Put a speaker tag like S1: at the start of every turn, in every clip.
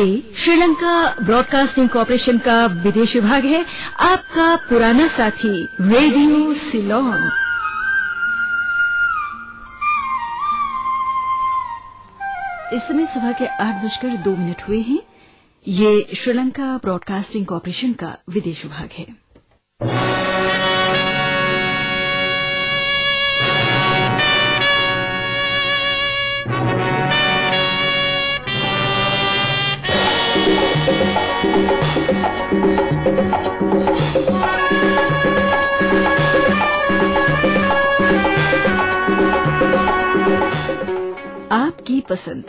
S1: ये Sri Lanka broadcasting corporation का विदेश विभाग है। आपका पुराना साथी, रेडियो सिलोन। इस समय सुबह के आठ बजकर दो मिनट हुए हैं। ये श्रीलंका ब्रॉडकास्टिंग कॉरपोरेशन का विदेश विभाग है। आपकी पसंद।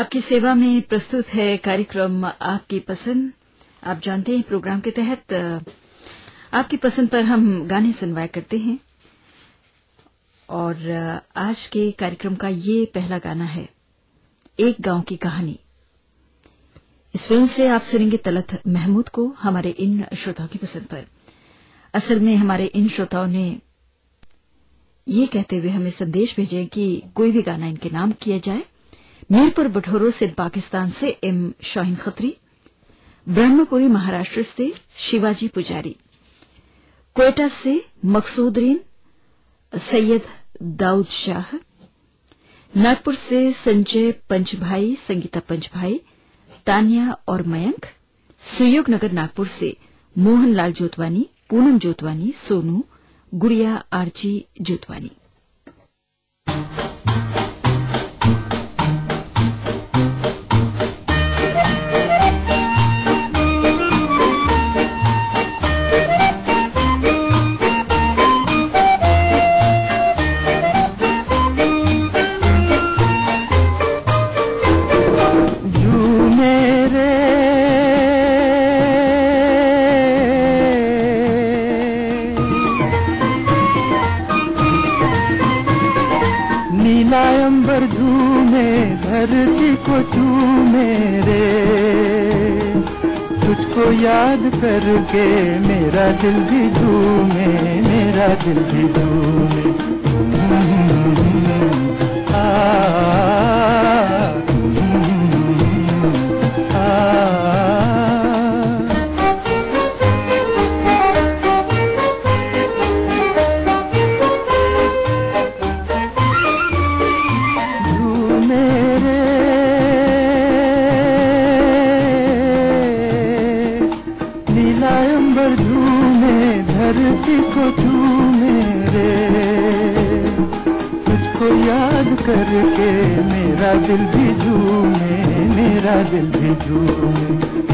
S1: आपकी सेवा में प्रस्तुत है कार्यक्रम आपकी पसंद। आप जानते हैं प्रोग्राम के तहत आपकी पसंद पर हम गाने सुनवाया करते हैं। और आज के कार्यक्रम का ये पहला गाना है, एक गाँव की कहानी। इस फ़िल्म से आप सुनेंगे तलत महमूद को, हमारे इन श्रोताओं की पसंद पर। असल में हमारे इन श्रोताओं ने ये कहते हुए हमें संदेश भेजे कि कोई भी गाना इनके नाम किया जाए मीरपुर बठोरो से पाकिस्तान से एम शाहीन खत्री, ब्रह्मपुरी महाराष्ट्र से शिवाजी पुजारी कोयटा से मकसूदरीन सैयद दाऊद शाह, नागपुर से संजय पंचभाई, संगीता पंचभाई, तानिया और मयंक सुयोग नगर नागपुर से मोहनलाल जोतवानी, पूनम जोतवानी, सोनू, गुड़िया आरजी जोतवानी।
S2: याद करके मेरा दिल भी झूमे मेरा दिल भी झूमे। आ, आ, दिल भी झूमे मेरा दिल भी झूमे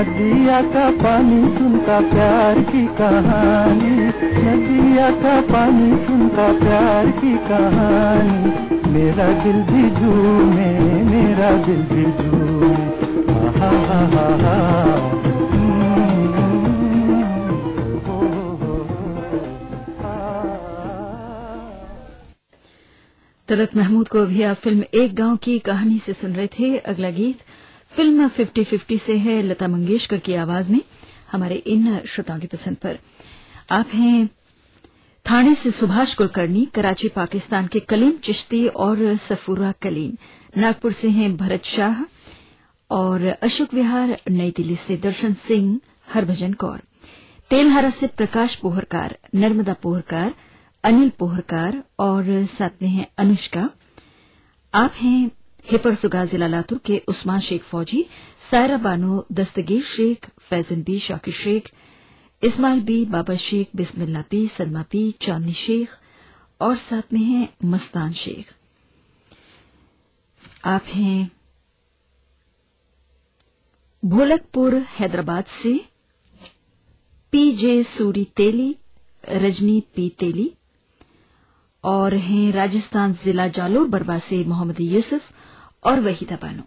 S2: नदिया का पानी सुनता प्यार की कहानी। नदिया का पानी सुनता प्यार की कहानी। मेरा दिल भी झूमे, मेरा दिल भी झूमे।
S3: तलत महमूद को अभी आप फ़िल्म एक गाँव की कहानी से सुन रहे थे। अगला गीत फ़िल्म फिफ्टी फिफ्टी से है लता मंगेशकर की आवाज़ में, हमारे इन श्रोताओं की पसंद पर। आप हैं थाने से सुभाष कुलकर्णी, कराची, पाकिस्तान के कलीम चिश्ती और सफूरा कलीम। नागपुर से हैं भरत शाह और अशोक विहार, नई दिल्ली से दर्शन सिंह, हरभजन कौर। तेलहारा से प्रकाश पोहरकार, नर्मदा पोहरकार, अनिल पोहरकार और साथ में हैं अनुष्का। आप हैं हिपरसुगा जिला लातूर के उस्मान शेख फौजी, सायरा बानो, दस्तगीर शेख, फैजन बी शौकी शेख, इस्माइल बी बाबा शेख बिस्मिल्ला बी, सलमा बी, चांदनी शेख और साथ में हैं मस्तान शेख। आप हैं भोलकपुर, हैदराबाद से P J Suri Teli, Rajni P Teli और हैं राजस्थान जिला जालोर बरवा से मोहम्मद यूसुफ और वही बानो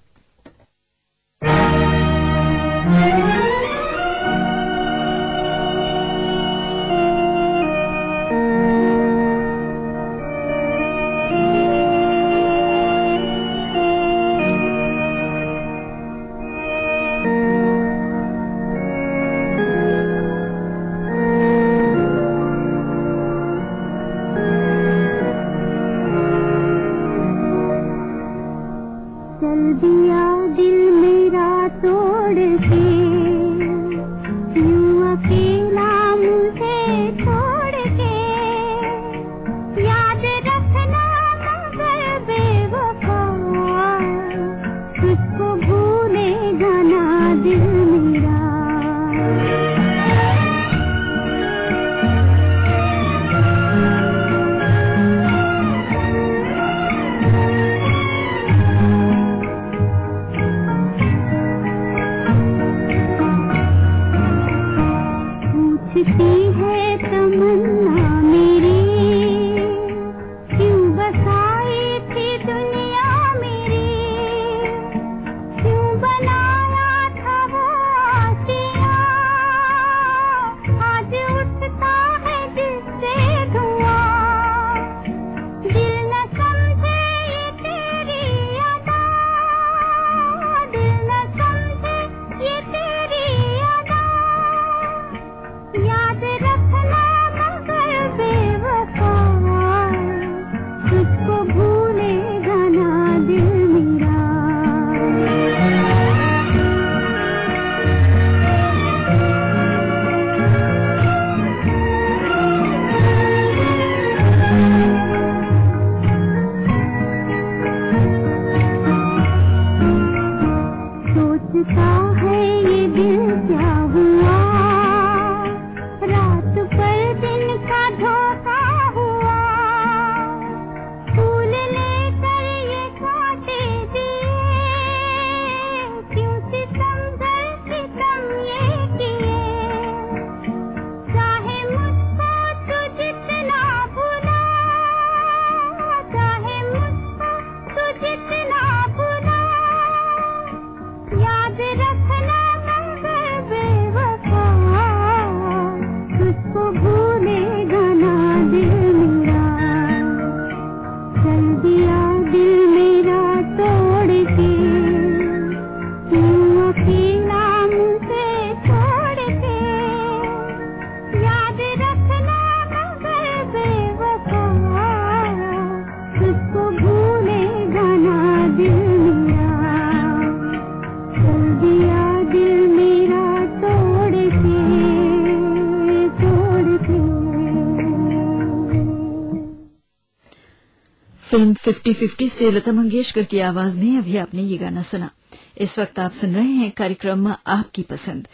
S3: फिफ्टी फिफ्टी से लता मंगेशकर की आवाज़ में अभी आपने ये गाना सुना। इस वक्त आप सुन रहे हैं कार्यक्रम आपकी पसंद।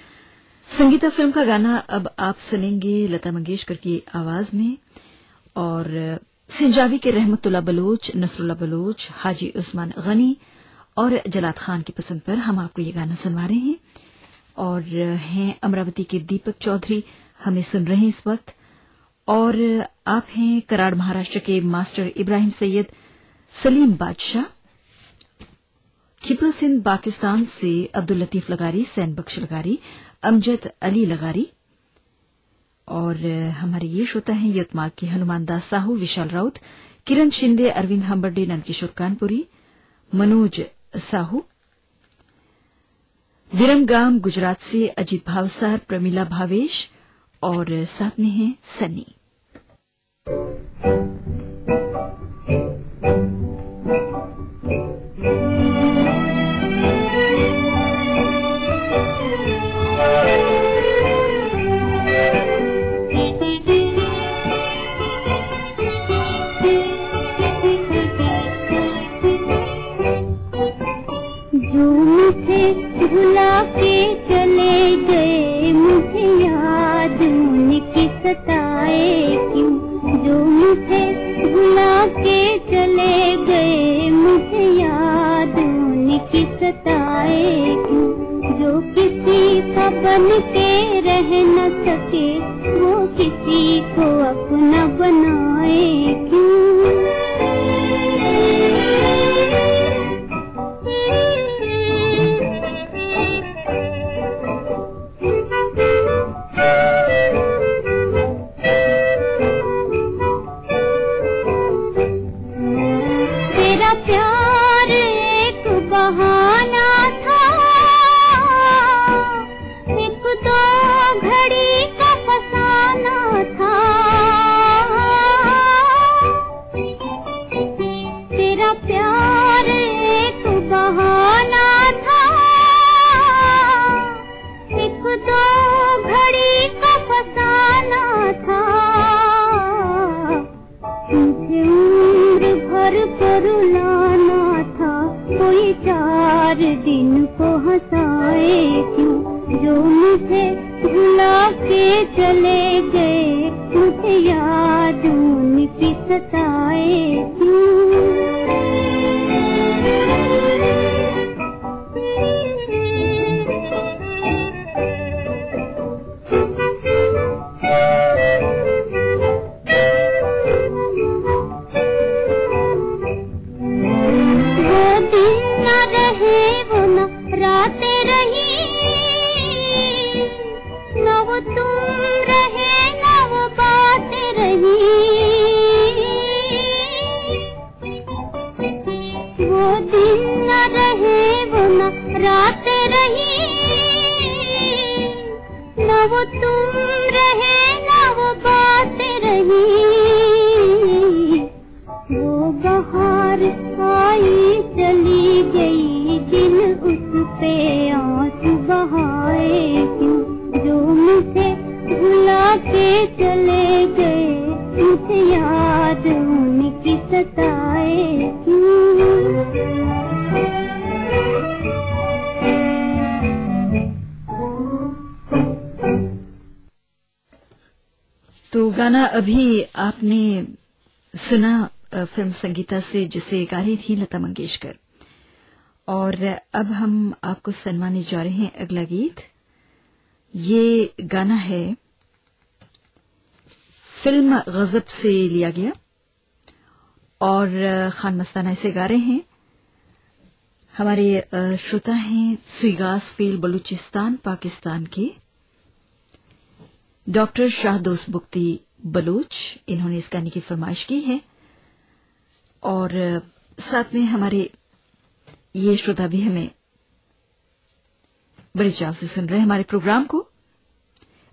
S3: संगीता फ़िल्म का गाना अब आप सुनेंगे लता मंगेशकर की आवाज़ में। और सिंजावी के रहमतुल्ला बलोच नसरुल्ला बलोच, हाजी उस्मान गनी और जलाद खान की पसंद पर हम आपको ये गाना सुनवा रहे हैं।
S1: और हैं अमरावती के दीपक चौधरी, हमें सुन रहे हैं इस वक्त। और आप हैं कराड़ महाराष्ट्र के मास्टर इब्राहिम सैयद सलीम बादशाह खिपरू सिंह पाकिस्तान से अब्दुल लतीफ लगारी, सैन बख्श लगारी, अमजद अली लगारी और हमारे ये श्रोता हैं यतमाग के हनुमान दास साहू, विशाल राउत, किरण शिंदे, अरविंद हम्बर्डे नंदकिशोर कानपुरी, मनोज साहू, विरमगाम, गुजरात से अजीत भावसार, प्रमिला भावेश और साथ में हैं सन्नी
S3: भुला के चले गए, मुझे याद उनकी सताए क्यों? जो मुझे भुला के चले गए, मुझे याद उनकी सताए क्यों? जो किसी का बन के रह न सके, वो किसी को अपना बनाए तेरा को क्यों? जो मुझे भुला के चले गए मुझे याद उनकी सताए
S1: संगीता से, जिसे गा रही थी लता मंगेशकर। और अब हम आपको सम्मानित जा रहे हैं अगला गीत। ये गाना है, फ़िल्म गजब से लिया गया। और खान मस्ताना इसे गा रहे हैं। हमारे श्रोता हैं सुईगास फील बलूचिस्तान, पाकिस्तान के। डॉक्टर शाहदोस बुख्ती बलूच, इन्होंने इस गाने की फरमाइश की है। और साथ में हमारे ये श्रोता भी हमें बड़े चाव से सुन रहे हैं हमारे प्रोग्राम को।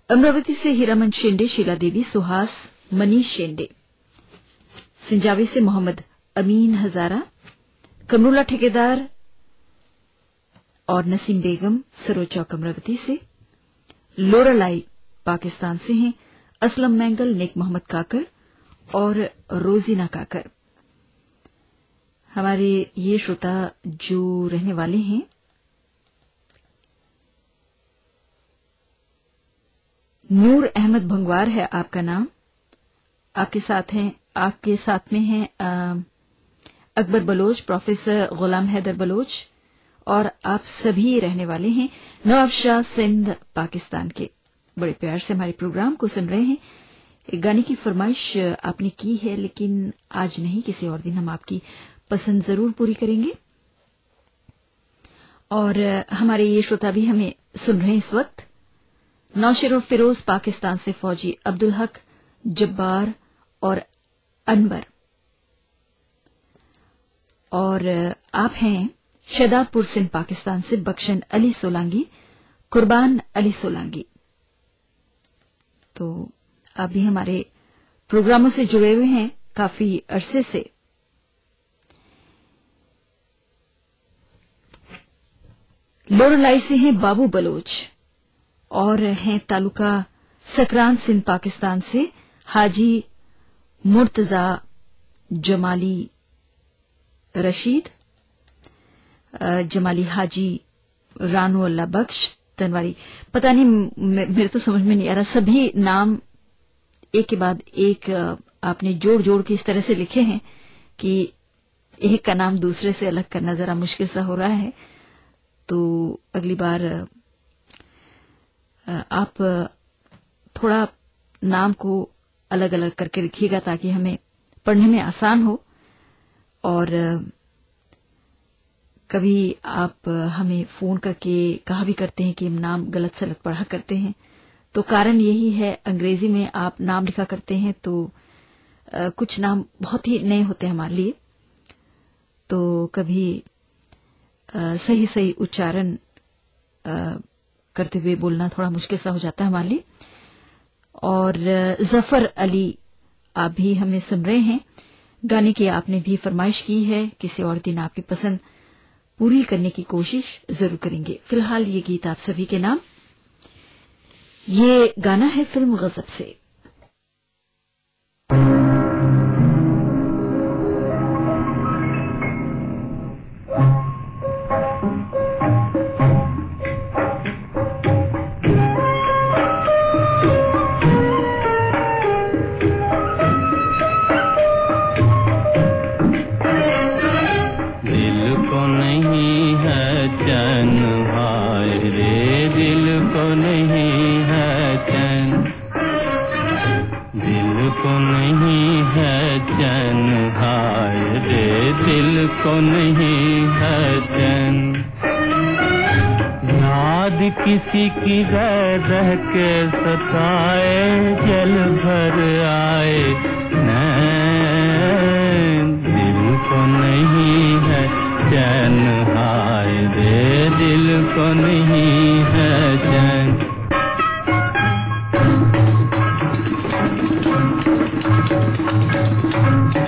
S1: अमरावती से हीरामन शेंडे, शीला देवी, सुहास, मनीष शेंडे, सिंजावी से मोहम्मद अमीन हजारा कमरूला ठेकेदार और नसीम बेगम सरोज चौक अमरावती से, लोरालाई पाकिस्तान से हैं असलम मैंगल, नेक मोहम्मद काकर और रोजीना काकर। हमारे ये श्रोता जो रहने वाले हैं, नूर अहमद भंगवार है आपका नाम। आपके साथ हैं, आपके साथ में हैं अकबर बलोच, प्रोफेसर गुलाम हैदर बलोच, और आप सभी रहने वाले हैं नवाबशाह सिंध, पाकिस्तान के। बड़े प्यार से हमारे प्रोग्राम को सुन रहे हैं। गाने की फरमाइश आपने की है, लेकिन आज नहीं, किसी और दिन हम आपकी पसंद ज़रूर पूरी करेंगे। और हमारे ये श्रोता भी हमें सुन रहे हैं इस वक्त। नौशर फिरोज पाकिस्तान से फौजी अब्दुल हक, जब्बार और अनवर। और आप हैं शहदादपुर सिंध पाकिस्तान से बख्शन अली सोलांगी, कुर्बान अली सोलांगी। तो आप भी हमारे प्रोग्रामों से जुड़े हुए हैं काफ़ी अरसे से। लोरलाई से हैं बाबू बलोच और हैं तालुका सकरान सिंध पाकिस्तान से हाजी मुर्तजा जमाली रशीद जमाली हाजी रानू अल्लाह बख्श, तनवारी। पता नहीं मेरे तो समझ में नहीं आ रहा। सभी नाम एक के बाद एक आपने जोड़ जोड़ के इस तरह से लिखे हैं कि एक का नाम दूसरे से अलग करना जरा मुश्किल सा हो रहा है। तो अगली बार आप थोड़ा नाम को अलग अलग करके लिखिएगा ताकि हमें पढ़ने में आसान हो। और, कभी आप हमें फ़ोन करके कहा भी करते हैं कि हम नाम गलत सलत पढ़ा करते हैं तो कारण यही है, अंग्रेज़ी में आप नाम लिखा करते हैं तो कुछ नाम बहुत ही नए होते हैं हमारे लिए। तो कभी सही सही उच्चारण करते हुए बोलना थोड़ा मुश्किल सा हो जाता है हमारे लिए। और ज़फ़र अली, आप भी हमें सुन रहे हैं। गाने की आपने भी फरमाइश की है, किसी और दिन आपकी पसंद पूरी करने की कोशिश ज़रूर करेंगे। फ़िलहाल ये गीत आप सभी के नाम। ये गाना है फ़िल्म गजब से।
S4: को नहीं है चैन याद किसी की रह के सताए, जल भर आए दिल को नहीं है चैन हाय रे, दिल को नहीं है चैन संसाती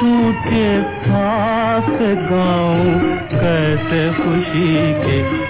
S4: टूटे खाक गाँव कैसे खुशी के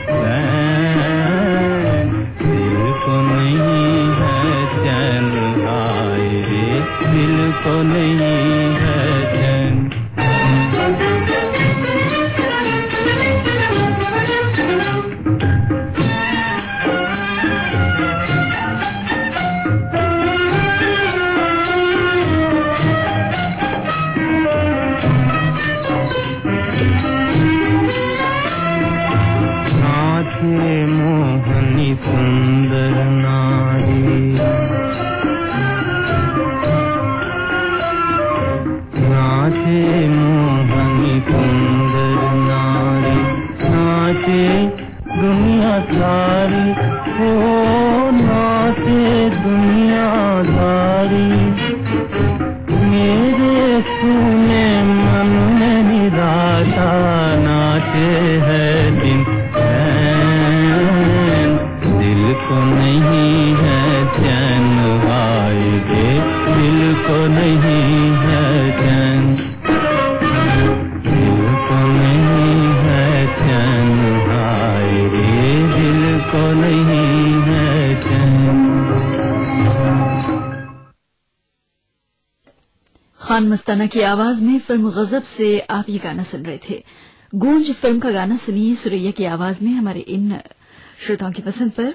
S1: खान की आवाज़ में फ़िल्म गजब से आप ये गाना सुन रहे थे। गूंज फ़िल्म का गाना सुनिए, सुरैया की आवाज़ में हमारे इन श्रोताओं की पसंद पर।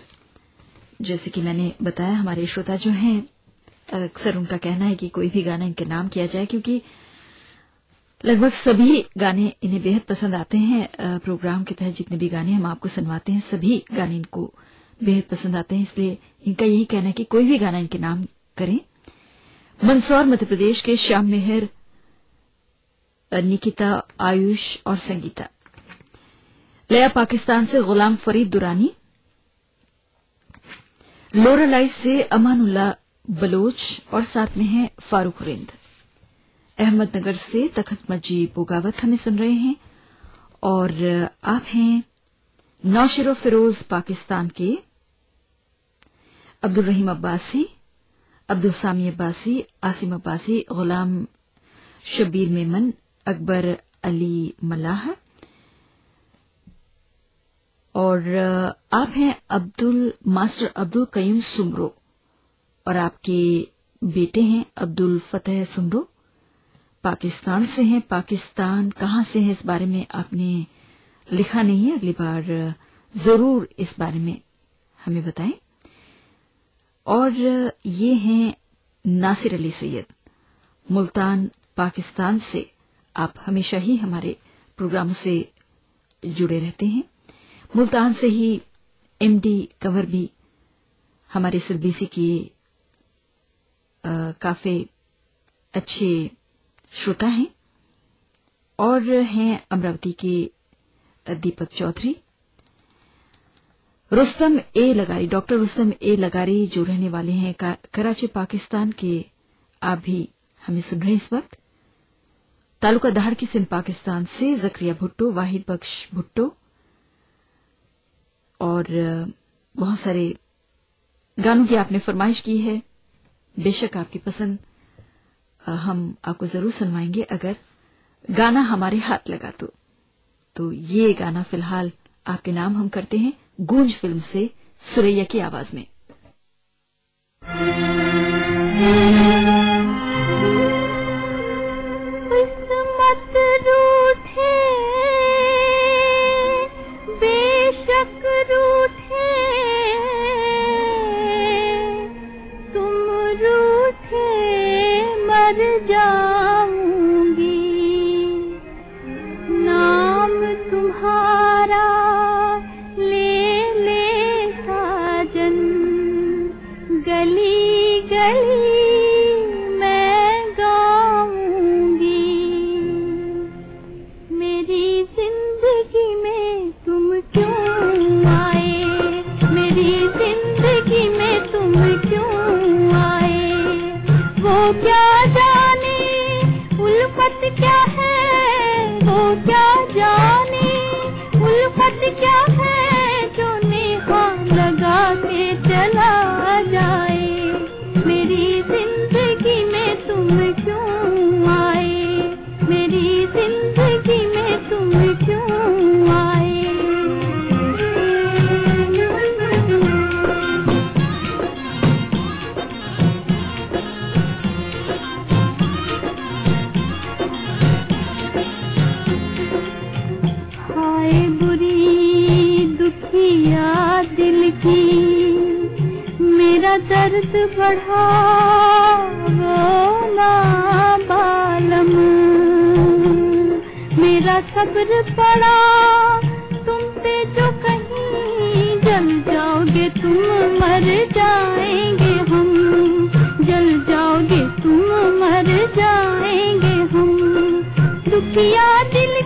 S1: जैसे कि मैंने बताया, हमारे श्रोता जो हैं, अक्सर उनका कहना है कि कोई भी गाना इनके नाम किया जाए, क्योंकि लगभग सभी गाने इन्हें बेहद पसंद आते हैं। प्रोग्राम के तहत जितने भी गाने हम आपको सुनवाते हैं, सभी गाने इनको बेहद पसंद आते हैं। इसलिए इनका यही कहना है कि कोई भी गाना इनके नाम करें। मंदसौर मध्य प्रदेश के श्याम मेहर निकिता, आयुष और संगीता। लया पाकिस्तान से गुलाम फरीद दुरानी। लोरालाई से अमानुल्ला बलोच और साथ में है फारूक रिंद अहमदनगर से तखत मज्जी बोगावत हमें सुन रहे हैं। और आप हैं नौशिरो फिरोज पाकिस्तान के अब्दुल रहीम अब्बासी अब्दुल सामी अब्बासी, आसिम अब्बासी, गुलाम शबीर मेमन, अकबर अली मलाह। और आप हैं अब्दुल, मास्टर अब्दुल कयूम सुमरो। और आपके बेटे हैं अब्दुल फतेह सुमरो। पाकिस्तान से हैं। पाकिस्तान कहाँ से है इस बारे में आपने लिखा नहीं है? अगली बार, ज़रूर इस बारे में हमें बताएँ। और ये हैं नासिर अली सैयद। मुल्तान पाकिस्तान से आप हमेशा ही हमारे प्रोग्रामों से जुड़े रहते हैं। मुल्तान से ही एमडी कंवर भी हमारे सिलबीसी के काफ़ी अच्छे श्रोता हैं और हैं अमरावती के Deepak Chaudhary. Rustam A Lagari, doctor Rustam A Lagari जो रहने वाले हैं कराची, पाकिस्तान के। आप भी हमें सुन रहे हैं इस वक्त। तालुका दहाड़ की सिंध पाकिस्तान से जक्रिया भुट्टो, वाहिद बख्श भुट्टो और बहुत सारे गानों की आपने फरमाइश की है। बेशक आपकी पसंद हम आपको ज़रूर सुनवाएँगे, अगर गाना हमारे हाथ लगा तो। तो ये गाना फ़िलहाल आपके नाम हम करते हैं। गूंज फ़िल्म से सुरैया की आवाज़ में।
S3: दर्द बढ़ा ना बालम। मेरा सब्र पड़ा, तुम पे जो कहीं जल जाओगे, तुम मर जाएँगे हम। जल जाओगे, तुम मर जाएँगे हम। दुखिया दिल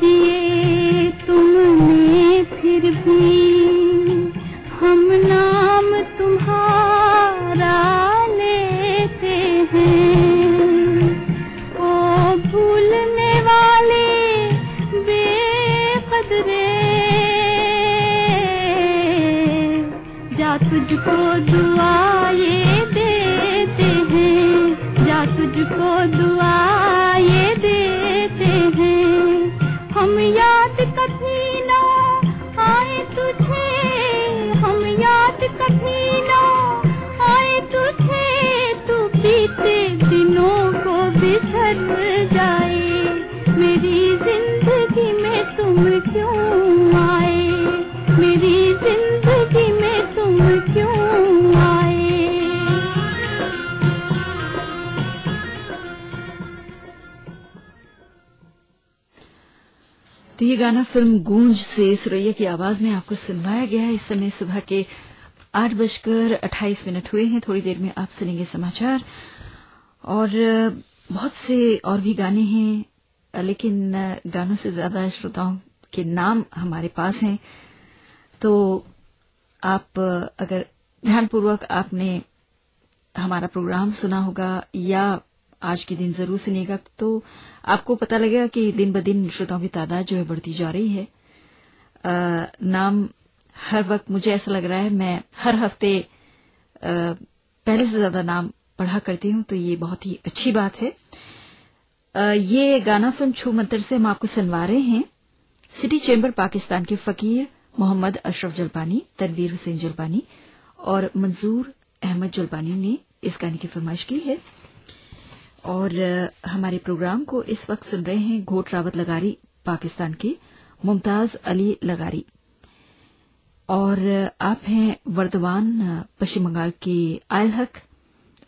S3: दिए तुमने फिर भी। हम नाम तुम्हारा लेते हैं। ओ भूलने वाले बेकदरे जा तुझको दुआ ये देते हैं, जा तुझको दुआ तो
S1: ये गाना फ़िल्म गूंज से सुरैया की आवाज़ में आपको सुनवाया गया है। इस समय सुबह के आठ बजकर अट्ठाईस मिनट हुए हैं। थोड़ी देर में आप सुनेंगे समाचार। और बहुत से और भी गाने हैं लेकिन गानों से ज़्यादा श्रोताओं के नाम हमारे पास हैं। तो आप अगर ध्यानपूर्वक आपने हमारा प्रोग्राम सुना होगा या आज के दिन ज़रूर सुनिएगा तो आपको पता लगेगा कि दिन ब दिन श्रोताओं की तादाद जो है बढ़ती जा रही है। अ, नाम हर वक्त मुझे ऐसा लग रहा है मैं हर हफ़्ते अ, पहले से ज़्यादा नाम पढ़ा करती हूँ तो ये बहुत ही अच्छी बात है। अ, ये गाना फ़िल्म छू मंतर से हम आपको सुनवा रहे हैं। सिटी चैम्बर पाकिस्तान के फकीर मोहम्मद अशरफ जलपानी तनवीर हुसैन जलपानी और मंजूर अहमद जलपानी ने इस गाने की फरमाइश की है। और हमारे प्रोग्राम को इस वक्त सुन रहे हैं घोट रावत लगारी, पाकिस्तान के मुमताज़ अली लगारी। और आप हैं वर्धमान पश्चिम बंगाल के आयलहक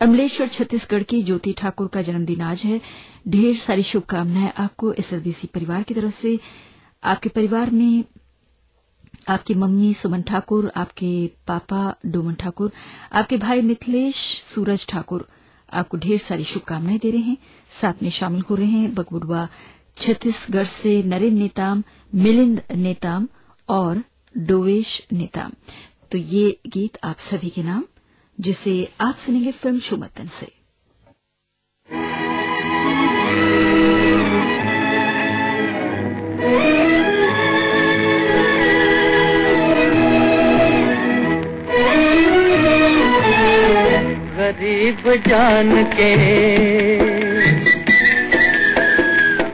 S1: अमलेश्वर छत्तीसगढ़ की ज्योति ठाकुर का जन्मदिन आज है। ढेर सारी शुभकामनाएँ आपको इस सरदेसी परिवार की तरफ़ से। आपके परिवार में आपकी मम्मी सुमन ठाकुर, आपके पापा डोमन ठाकुर, आपके भाई मिथिलेश सूरज ठाकुर आपको ढेर सारी शुभकामनाएँ दे रहे हैं। साथ में शामिल हो रहे हैं बगबुडवा छत्तीसगढ़ से नरेन नेताम, मिलिंद नेताम और डोवेश नेताम। तो ये गीत आप सभी के नाम, जिसे आप सुनेंगे फ़िल्म शुमतन से।
S5: गरीब जान के।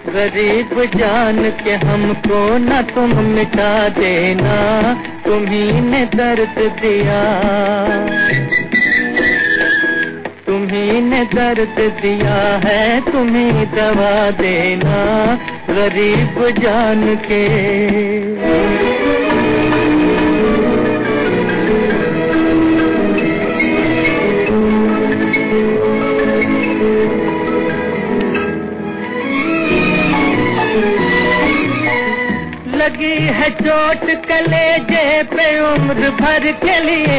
S5: गरीब जान के हमको न तुम मिटा देना तुम्ही ने दर्द दिया। तुम्ही ने दर्द दिया है तुम्ही दवा देना गरीब जान के। चोट कलेजे पे उम्र भर के लिए।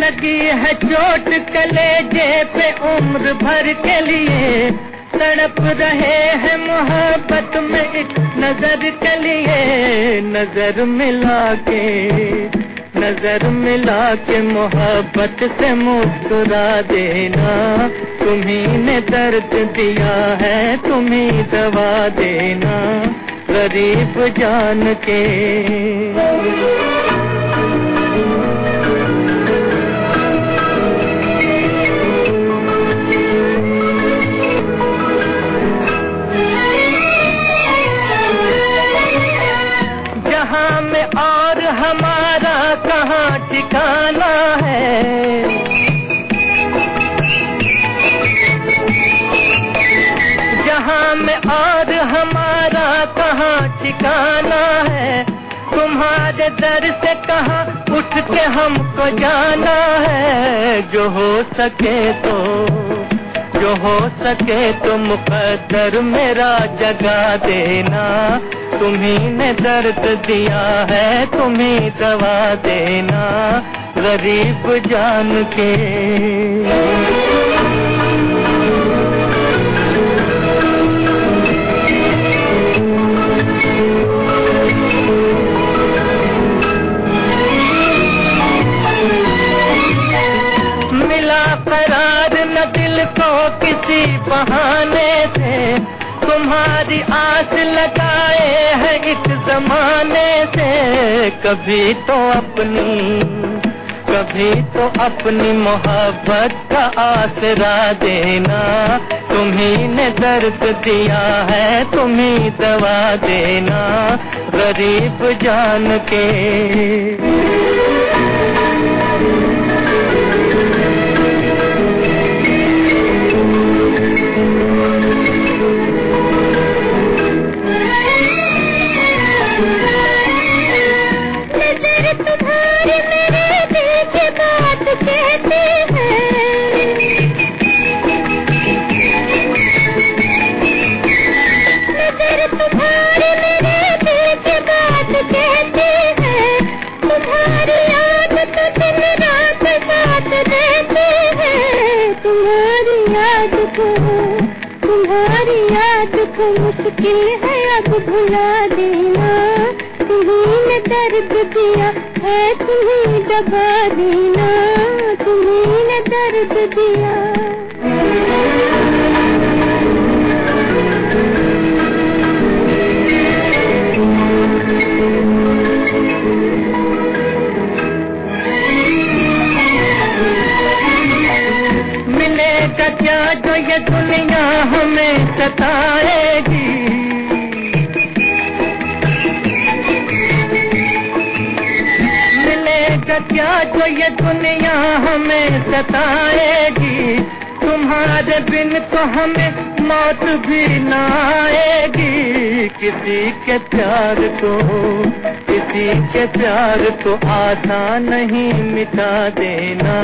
S5: लगी है चोट कलेजे पे उम्र भर के लिए। तड़प रहे हैं मोहब्बत में एक नज़र के लिए। नज़र मिला के, नज़र मिला के मोहब्बत से मुस्कुरा देना। तुम्ही ने दर्द दिया है, तुम्ही दवा देना, गरीब जान के। जहाँ में और हमारा कहाँ ठिकाना है ठिकाना है। तुम्हारे दर से कहा उठ के हमको जाना है। जो हो सके तो जो हो सके तो मुकद्दर मेरा जगा देना। तुम्ही ने दर्द दिया है, तुम्ही दवा देना। गरीब जान के। बहाने से तुम्हारी आस लगाए है एक जमाने से। कभी तो अपनी, कभी तो अपनी मोहब्बत का आसरा देना। तुम्ही ने दर्द दिया है, तुम्ही दवा देना। गरीब जान के।
S3: मुश्किल है अब भुला देना। तुम्ही ने दर्द दिया है, तुम्ही दबा देना। तुम्ही ने दर्द दिया।
S5: मिलेगा क्या जो ये दुनिया हमें सताएगी जो ये दुनिया हमें सताएगी। तुम्हारे बिन तो हमें मौत भी न आएगी। किसी के प्यार को, किसी के प्यार को आधा नहीं मिटा देना।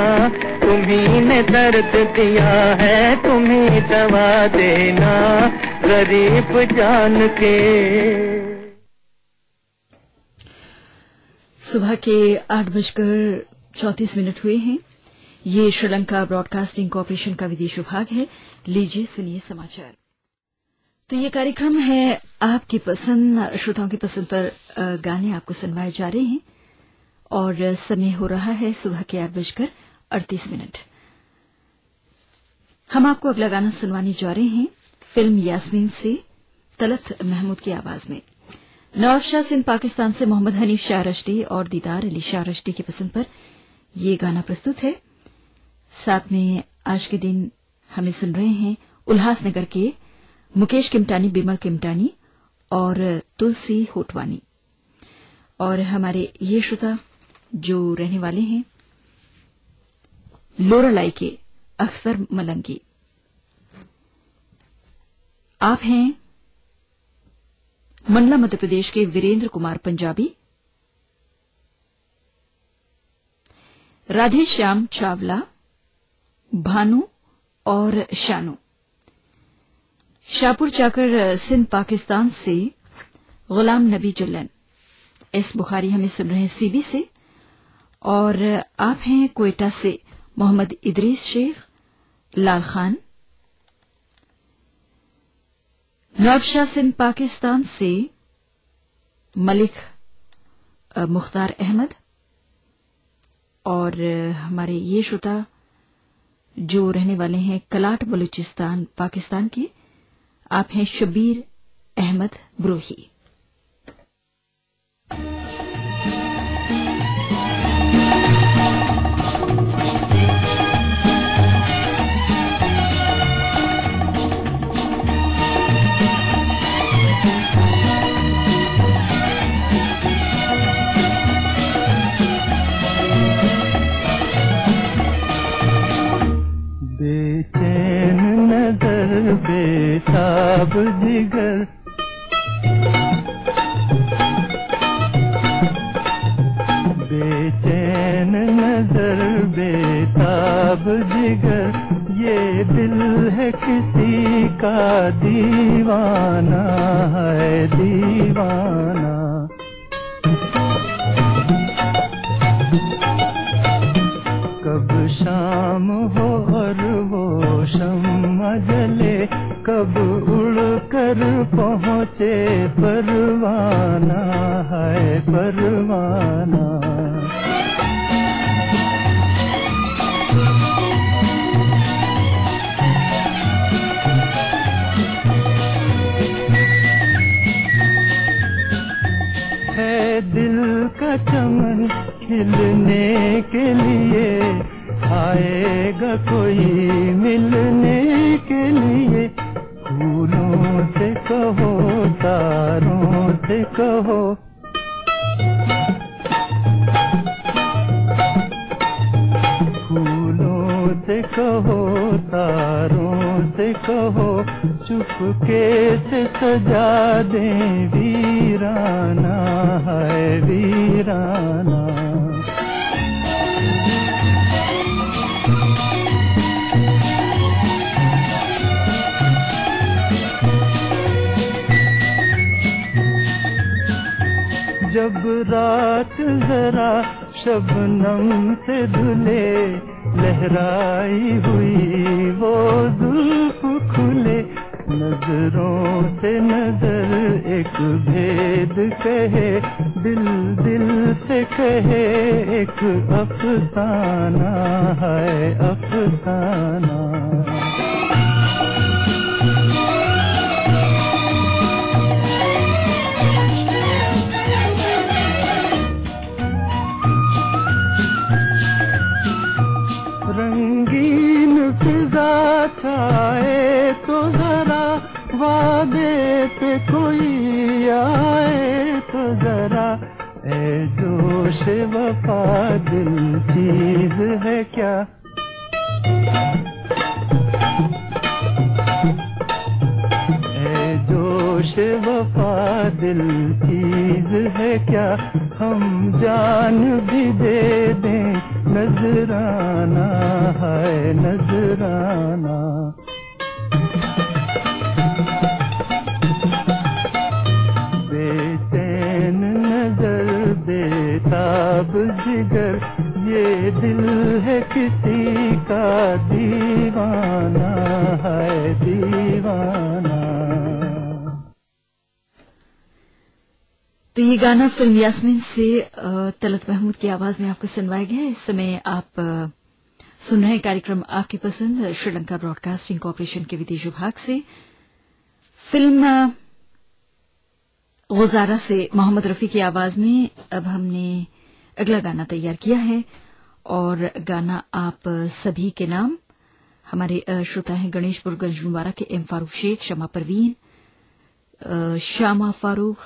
S5: तुम्ही ने दर्द दिया है, तुम्ही दवा देना। गरीब जान के।
S1: सुबह के आठ बजकर चौतीस मिनट हुए हैं। ये श्रीलंका ब्रॉडकास्टिंग कॉरपोरेशन का विदेश विभाग है। लीजिए, सुनिए समाचार। तो ये कार्यक्रम है आपकी पसंद, श्रोताओं की पसंद पर गाने आपको सुनवाए जा रहे हैं। और समय हो रहा है सुबह के आठ बजकर अड़तीस मिनट। हम आपको अगला गाना सुनवाने जा रहे हैं। फ़िल्म यास्मीन से तलत महमूद की आवाज़ में। नवाब शाह सिंह पाकिस्तान से मोहम्मद हनीफ शाह रश्दी और दीदार अली शाह रश्दी की पसंद पर ये गाना प्रस्तुत है। साथ में आज के दिन हमें सुन रहे हैं उल्लासनगर के मुकेश किमटानी, बिमल किमटानी और तुलसी होटवानी। और हमारे ये श्रोता जो रहने वाले हैं, लोरालाई के अख्तर मलंगी। आप हैं मंडला मध्य प्रदेश के वीरेंद्र कुमार पंजाबी राधे श्याम चावला, भानु और शानू। शाहपुर चाकर सिंध पाकिस्तान से गुलाम नबी जुल्लन। एस बुखारी हमें सुन रहे हैं सीबी से और आप हैं कोयटा से मोहम्मद इदरीस शेख, लाल खान। नवाबशाह सिंध पाकिस्तान से मलिक मुख्तार अहमद। और हमारे ये श्रोता जो रहने वाले हैं कलाट बलूचिस्तान, पाकिस्तान के, आप हैं शबीर अहमद ब्रोही।
S5: बेताब जिगर। बेचैन नज़र बेताब जिगर। ये दिल है किसी का दीवाना है दीवाना। कब उड़ कर पहुँचे परवाना है परवाना।
S2: है दिल का चमन खिलने के लिए, आएगा कोई मिलने के लिए। कहो, तारों से कहो। फूलों से कहो, तारों से कहो। चुपके से सजा दे, वीराना है, वीराना। जब रात जरा शबनम से धुले, लहराई हुई वो जुल्फ खुले, नज़रों से नज़र एक भेद कहे, दिल दिल से कहे, एक अफसाना है, अफसाना। जोश वफा दिल चीज़ है क्या? जोश वफा दिल चीज़ है क्या? हम जान भी दे दें, नजराना है, नजराना। बेताब जिगर, ये दिल है किसी का दीवाना है दीवाना
S1: तो ये गाना फ़िल्म यास्मीन से तलत महमूद की आवाज़ में आपको सुनवाया गया। इस समय आप सुन रहे कार्यक्रम आपकी पसंद, श्रीलंका ब्रॉडकास्टिंग कॉरपोरेशन के विदेश विभाग से फ़िल्म गुजारा से मोहम्मद रफी की आवाज़ में अब हमने अगला गाना तैयार किया है और गाना आप सभी के नाम, हमारे श्रोता हैं गणेशपुर गंजनुवारा के एम फारूक शेख, शमा परवीन श्यामा फारूक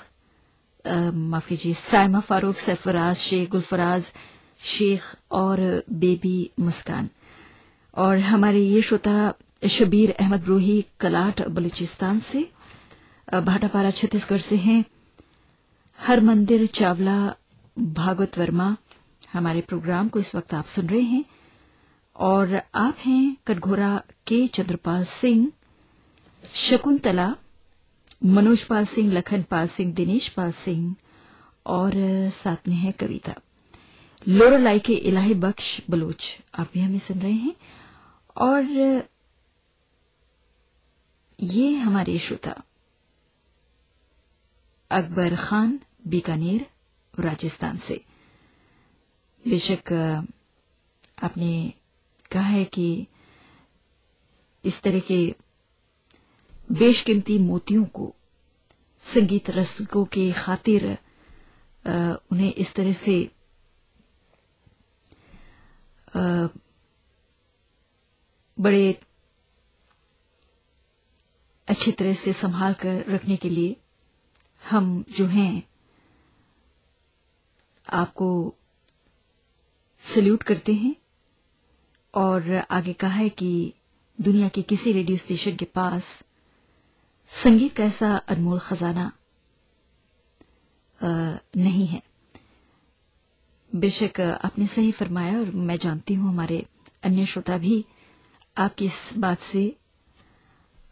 S1: माफ़ कीजिए, सायमा फारूक सरफराज शेख, गुलफराज शेख और बेबी मुस्कान। और हमारे ये श्रोता शबीर अहमद रूही कलाट बलूचिस्तान से भाटापारा छत्तीसगढ़ से हैं। हरमंदिर, चावला, भागवत वर्मा, हमारे प्रोग्राम को इस वक्त आप सुन रहे हैं। और आप हैं कटघोरा के चंद्रपाल सिंह, शकुंतला मनोज पाल सिंह लखन पाल सिंह दिनेश पाल सिंह, और साथ में है कविता। लोरलाई के इलाही बख्श बलोच, आप भी हमें सुन रहे हैं। और ये हमारे श्रोता। अकबर खान बीकानेर राजस्थान से। बेशक आपने कहा है कि इस तरह के बेशकीमती मोतियों को, संगीत रसिकों के खातिर उन्हें इस तरह से बड़े अच्छी तरह से संभाल कर रखने के लिए हम जो हैं, आपको सल्यूट करते हैं और आगे कहा है कि दुनिया के किसी रेडियो स्टेशन के पास संगीत का ऐसा अनमोल खजाना नहीं है। बेशक आपने सही फरमाया और मैं जानती हूँ, हमारे अन्य श्रोता भी आपकी इस बात से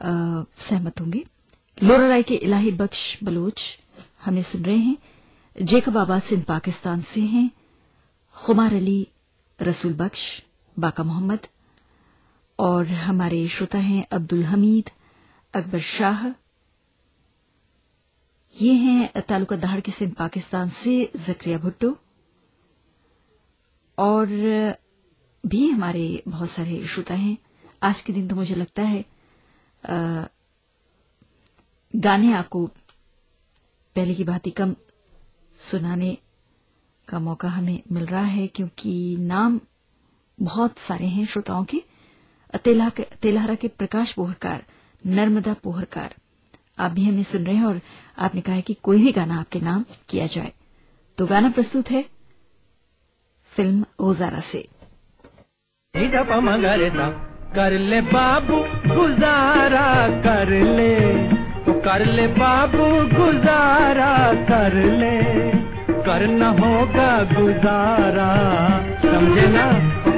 S1: सहमत होंगे। लोरालाई के इलाही बख्श बलोच हमें सुन रहे हैं। जेकब आबाद सिंध पाकिस्तान से हैं। खुमार अली रसूल बख्श बाका मोहम्मद और हमारे श्रोता हैं अब्दुल हमीद अकबर शाह। ये हैं तालुका दहाड़ के सिंध पाकिस्तान से जक्रिया भुट्टो और भी हमारे बहुत सारे श्रोता हैं। आज के दिन तो मुझे लगता है अ, गाने आपको पहले की भांति कम सुनाने का मौका हमें मिल रहा है, क्योंकि नाम बहुत सारे हैं श्रोताओं के। तेला के तेलहरा के प्रकाश पोहरकार, नर्मदा पोहरकार, आप भी हमें सुन रहे हैं और आपने कहा है कि कोई भी गाना आपके नाम किया जाए तो गाना प्रस्तुत है फ़िल्म ओजारा से।
S6: कर ले बाबू, गुजारा कर ले। कर ले बाबू, गुजारा कर ले। करना होगा गुजारा, समझे ना?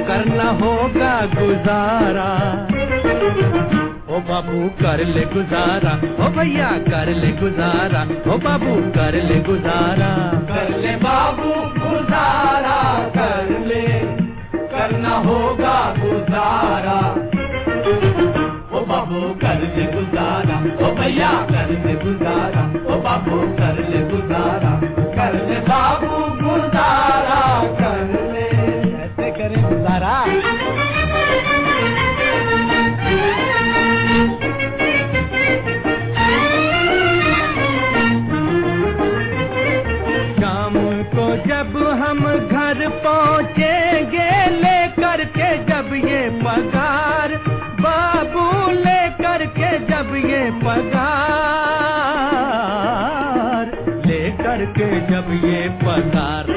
S6: करना होगा गुजारा। ओ बाबू, कर ले गुजारा। ओ भैया, कर ले गुजारा। ओ बाबू, कर ले गुजारा। कर ले बाबू, गुजारा कर ले। करना होगा गुजारा। बाबू कर ले गुजारा। ओ भैया कर ले गुजारा। ओ बाबू कर ले गुजारा। कर ले बाबू गुजारा। कर ले ऐसे करें गुजारा। जब हम घर पहुँचेंगे, लेकर के जब ये पगार पगार लेकर के जब ये पगार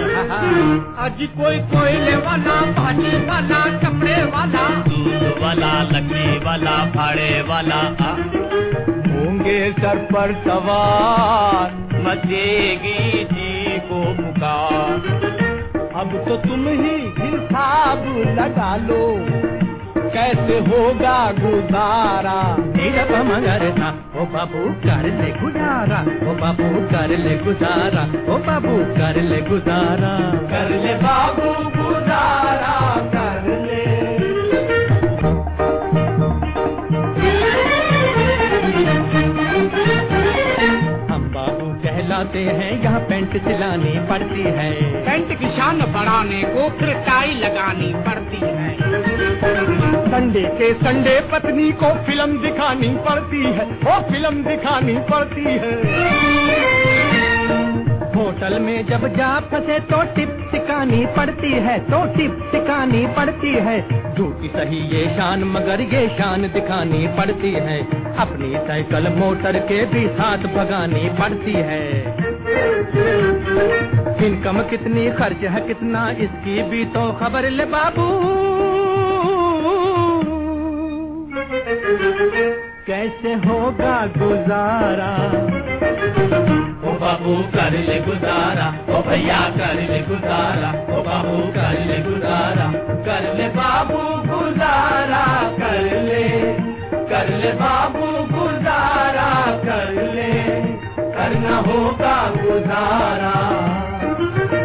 S6: आज कोई कोयले वाला, भाजी वाला, कपड़े वाला, दूध वाला, लकड़ी वाला फाड़े वाला होंगे सर पर सवार मचेगी जी को पुकार। अब तो तुम ही हिसाब लगा लो कैसे होगा गुजारा नीरव मगर था ओ बाबू कर ले गुजारा ओ बाबू कर ले गुजारा ओ बाबू कर ले गुजारा। कर ले बाबू कहलाते हैं यहाँ पेंट सिलानी पड़ती है।
S7: पेंट की शान बढ़ाने को फिर टाई लगानी पड़ती है।
S6: संडे के संडे पत्नी को फ़िल्म दिखानी पड़ती है वो फ़िल्म दिखानी पड़ती है। होटल में जब जा फंसे तो टिप टिकानी पड़ती है तो टिप टिकानी पड़ती है। झूठी सही ये शान मगर ये शान दिखानी पड़ती है। अपनी साइकिल मोटर के भी साथ भगानी पड़ती है। इनकम कितनी, खर्च है कितना, इसकी भी तो खबर ले बाबू। कैसे होगा गुजारा? ओ बाबू, कर ले गुजारा, ओ भैया, कर ले गुजारा, ओ बाबू, कर ले गुजारा, कर ले बाबू गुजारा, कर ले कर ले बाबू गुजारा, कर ले। करना होगा गुजारा।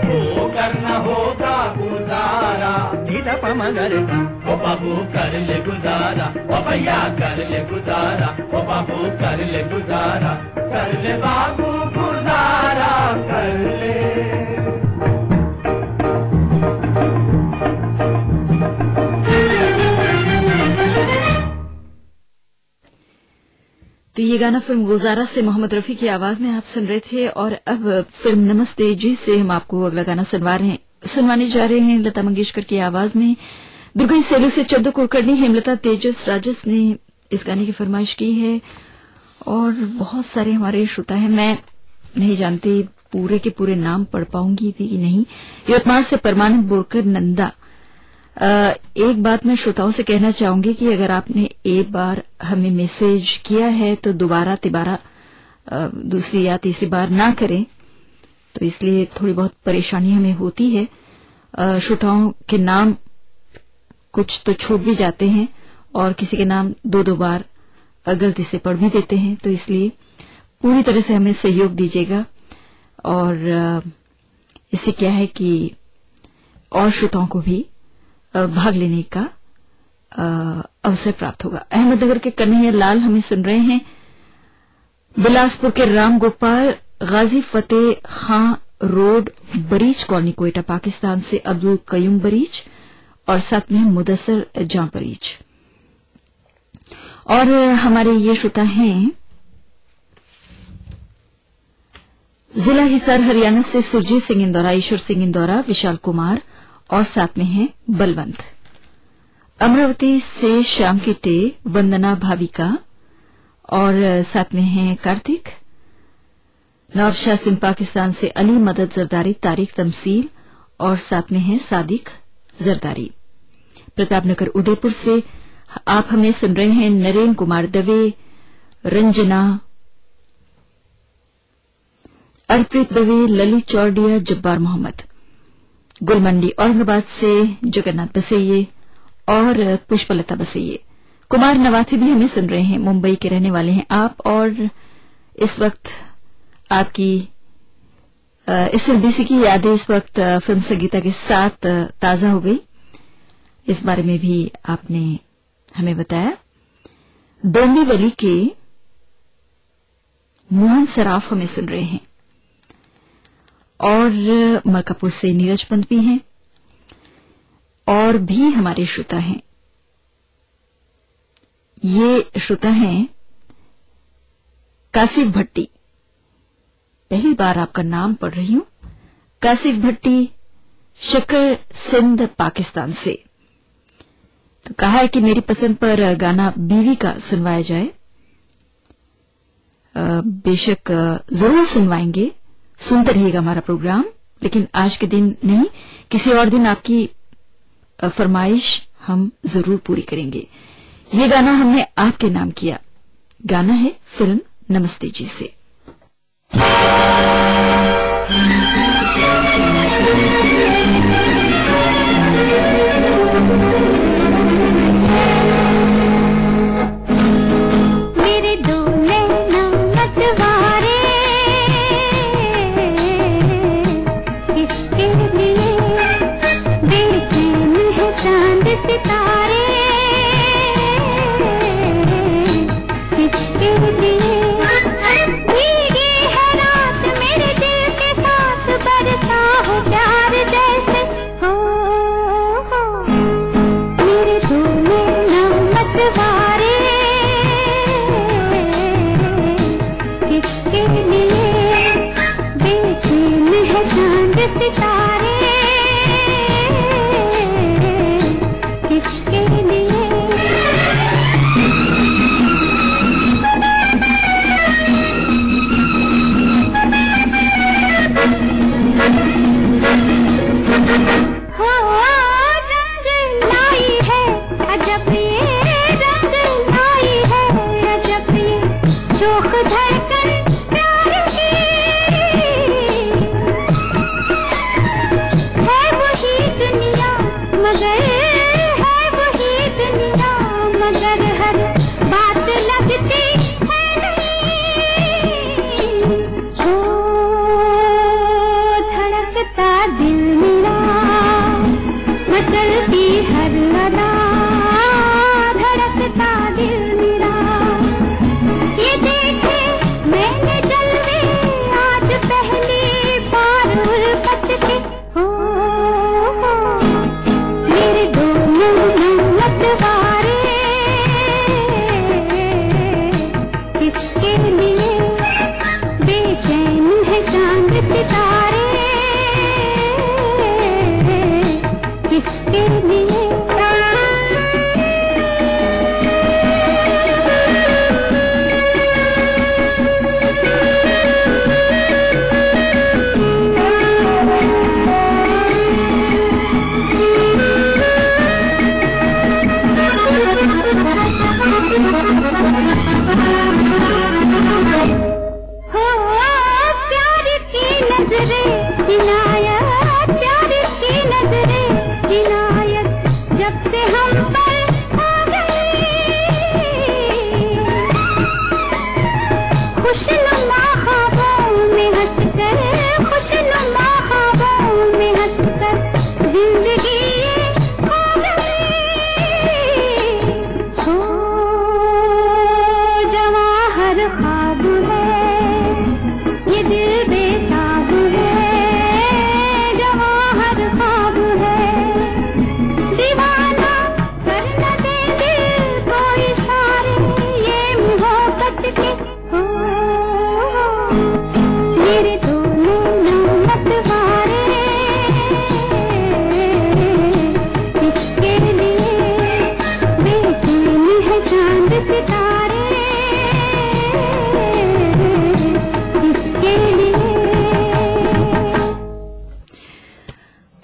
S6: वो करना होगा गुजारा। नीरप मगर ओ बाबू कर ले गुजारा। ओ भैया कर ले गुजारा। ओ बाबू कर ले गुजारा। कर ले बाबू गुजारा कर ले।
S1: तो ये गाना फ़िल्म गुजारा से मोहम्मद रफी की आवाज़ में आप सुन रहे थे और अब फ़िल्म नमस्ते जी से हम आपको अगला गाना सुनवा रहे हैं। सुनवाने जा रहे हैं लता मंगेशकर की आवाज़ में। दुर्गई सेलू से चंद कुलकर्णी, हेमलता तेजस, राजस ने इस गाने की फरमाइश की है और बहुत सारे हमारे श्रोता हैं। मैं नहीं जानती पूरे के पूरे नाम पढ़ पाऊँगी भी कि नहीं। यवतमाल से परमानंद बोरकर, नंदा। एक बात मैं श्रोताओं से कहना चाहूँगी कि अगर आपने एक बार हमें मैसेज किया है तो दोबारा तिबारा दूसरी या तीसरी बार ना करें। तो इसलिए थोड़ी बहुत परेशानी हमें होती है। श्रोताओं के नाम कुछ तो छूट भी जाते हैं और किसी के नाम दो दो बार गलती से पढ़ भी देते हैं। तो इसलिए पूरी तरह से हमें सहयोग दीजिएगा। और इससे क्या है कि और श्रोताओं को भी भाग लेने का अवसर प्राप्त होगा। अहमदनगर के कन्हैया लाल हमें सुन रहे हैं। बिलासपुर के राम गोपाल, गाजी फतेह खां रोड बरीच कॉलोनी कोयटा, पाकिस्तान से अब्दुल कयूम बरीच और साथ में मुदसर जां बरीच। और हमारे ये श्रोता हैं,
S3: जिला हिसार हरियाणा से सुरजीत सिंह इंदौरा, ईश्वर सिंह इंदौरा, विशाल कुमार और साथ में हैं बलवंत। अमरावती से श्याम किटे वंदना भाविका, और साथ में हैं कार्तिक। नवाबशाह सिंह पाकिस्तान से अली मदद जरदारी तारिक तमसील, और साथ में हैं सादिक जरदारी। प्रतापनगर उदयपुर से आप हमें सुन रहे हैं नरेन कुमार दवे, रंजना। अर्पित दवे, ललित चौडिया जब्बार मोहम्मद। गुलमंडी औरंगाबाद से जगन्नाथ बसैये और पुष्पलता बसैये कुमार नवाथे भी हमें सुन रहे हैं। मुंबई के रहने वाले हैं आप और इस वक्त आपकी इस डीसी की यादें इस वक्त फ़िल्म संगीता के साथ ताज़ा हो गई। इस बारे में भी आपने हमें बताया। डोंबिवली के मोहन सराफ हमें सुन रहे हैं। और मलकापुर से नीरज पंत भी हैं और भी हमारे श्रोता हैं। ये श्रोता हैं कासिफ भट्टी। पहली बार आपका नाम पढ़ रही हूँ। कासिफ भट्टी, शकर सिंध, पाकिस्तान से। तो कहा है कि मेरी पसंद पर गाना बीवी का सुनवाया जाए। बेशक ज़रूर सुनवाएँगे। सुनते रहिएगा हमारा प्रोग्राम। लेकिन आज के दिन नहीं, किसी और दिन आपकी फरमाइश हम ज़रूर पूरी करेंगे। ये गाना हमने आपके नाम किया। गाना है फ़िल्म नमस्ते जी से।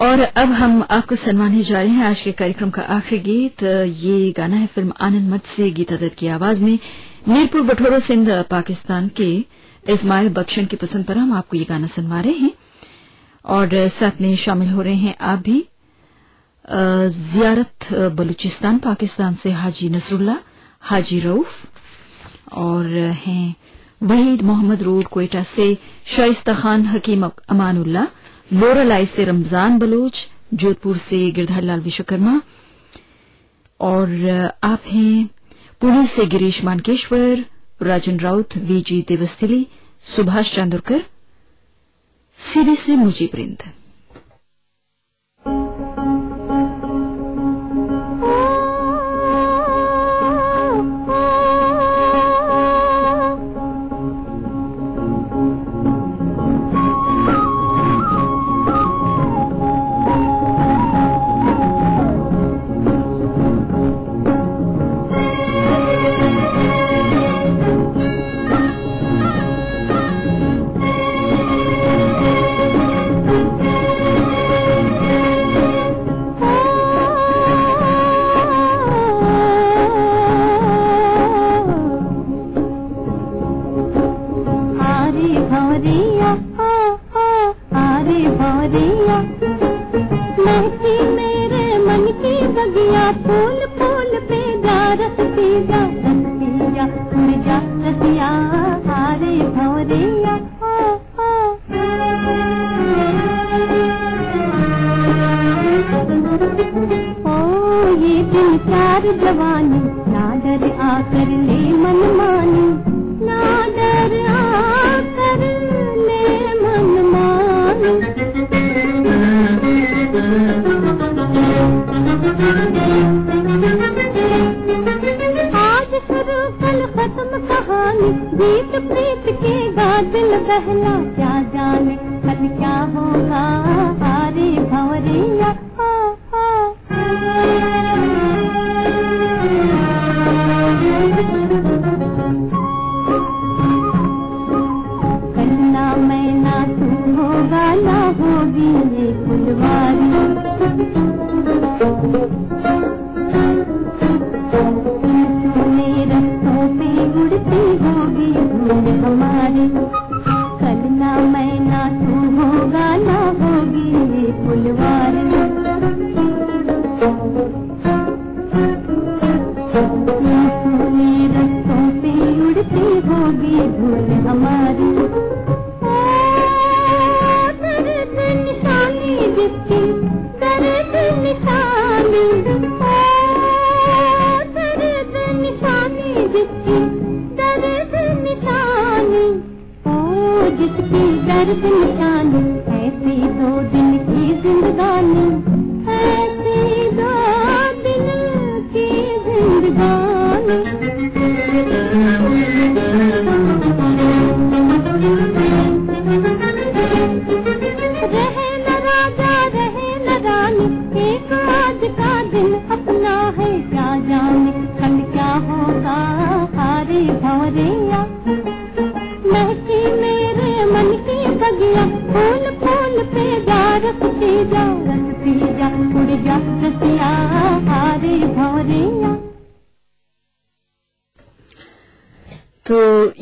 S1: और अब हम आपको सन्माने जा रहे हैं आज के कार्यक्रम का आखिरी गीत। ये गाना है फ़िल्म आनंद मठ से गीता दत्त की आवाज़ में। मीरपुर बठोरो सिंध, पाकिस्तान के इस्माइल बख्शन की पसंद पर हम आपको ये गाना सुनवा रहे हैं। और साथ में शामिल हो रहे हैं आप भी। जियारत, बलूचिस्तान, पाकिस्तान से हाजी नसरुल्ला। हाजी रऊफ और हैं वहीद मोहम्मद रोड कोयटा से शाइस्ता खान, हकीम अमानुल्ला लोरालाई से रमज़ान बलोच, जोधपुर से गिरधर लाल विश्वकर्मा और आप हैं पुणे से गिरीश मानकेश्वर, राजन राउत वीजी देवस्थली, सुभाष चांदुरकर सीबी से मुजीबरिंद
S3: Bye. दिल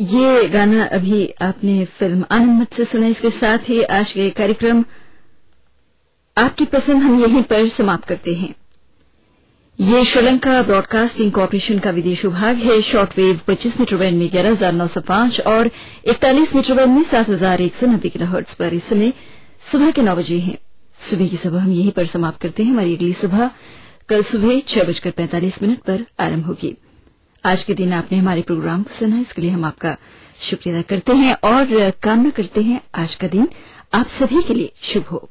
S3: ये
S1: गाना अभी आपने फ़िल्म आनंद मठ से सुना, इसके साथ ही आज के कार्यक्रम आपकी पसंद हम यहीं पर समाप्त करते हैं। ये श्रीलंका ब्रॉडकास्टिंग कॉरपोरेशन का विदेश विभाग है, शॉर्टवेव पच्चीस मीटर बैंड में ग्यारह हज़ार नौ सौ पाँच और इकतालीस मीटर बैंड में सात हज़ार एक सौ नब्बे किलोहर्ट्ज पर इस समय सुबह के नौ बजे हैं। सुबह की सभा हम यहीं पर समाप्त करते हैं। हमारी अगली सभा कल सुबह छह बजकर पैंतालीस मिनट पर आरंभ होगी। आज के दिन आपने हमारे प्रोग्राम को सुना, इसके लिए हम आपका शुक्रिया करते हैं और कामना करते हैं आज का दिन आप सभी के लिए शुभ हो।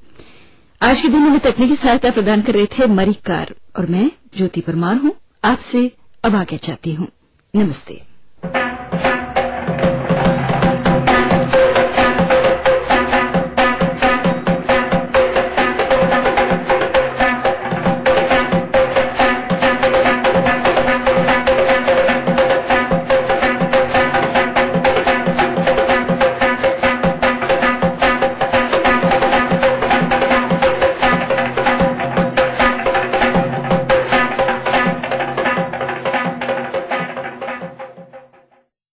S1: आज के दिन हमें तकनीकी सहायता प्रदान कर रहे थे मरी कार और मैं ज्योति परमार हूँ। आपसे अब आगे चाहती हूँ। नमस्ते।